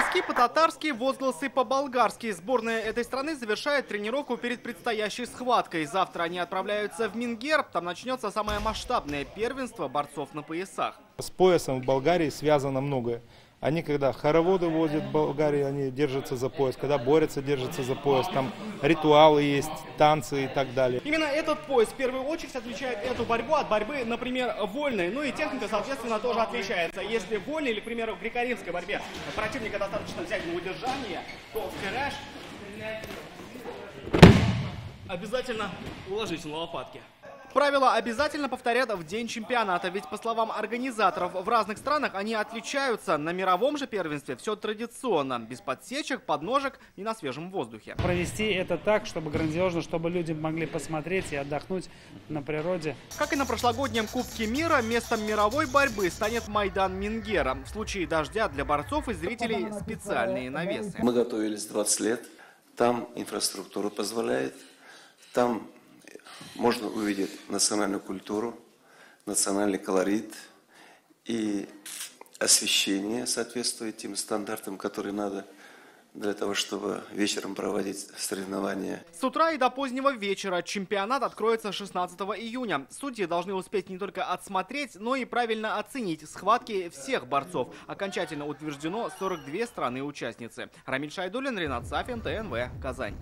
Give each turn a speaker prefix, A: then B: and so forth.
A: Броски по-татарски, возгласы по-болгарски. Сборная этой страны завершает тренировку перед предстоящей схваткой. Завтра они отправляются в Мингер. Там начнется самое масштабное первенство борцов на поясах.
B: С поясом в Болгарии связано многое. Они, когда хороводы возят в Болгарии, они держатся за пояс. Когда борются, держатся за пояс. Там ритуалы есть, танцы и так далее.
A: Именно этот пояс в первую очередь отличает эту борьбу от борьбы, например, вольной. Ну и техника, соответственно, тоже отличается. Если в вольной или, к примеру, в греко-римской борьбе противника достаточно взять на удержание, то в обязательно уложить на лопатки. Правила обязательно повторят в день чемпионата, ведь по словам организаторов, в разных странах они отличаются. На мировом же первенстве все традиционно, без подсечек, подножек и на свежем воздухе.
C: Провести это так, чтобы грандиозно, чтобы люди могли посмотреть и отдохнуть на природе.
A: Как и на прошлогоднем Кубке мира, местом мировой борьбы станет Майдан Мингера. В случае дождя для борцов и зрителей специальные навесы.
D: Мы готовились 20 лет, там инфраструктура позволяет, там можно увидеть национальную культуру, национальный колорит и освещение соответствует тем стандартам, которые надо для того, чтобы вечером проводить соревнования.
A: С утра и до позднего вечера чемпионат откроется 16 июня. Судьи должны успеть не только отсмотреть, но и правильно оценить схватки всех борцов. Окончательно утверждено 42 страны-участницы. Рамиль Шайдулин, Ренат Сафин, ТНВ, Казань.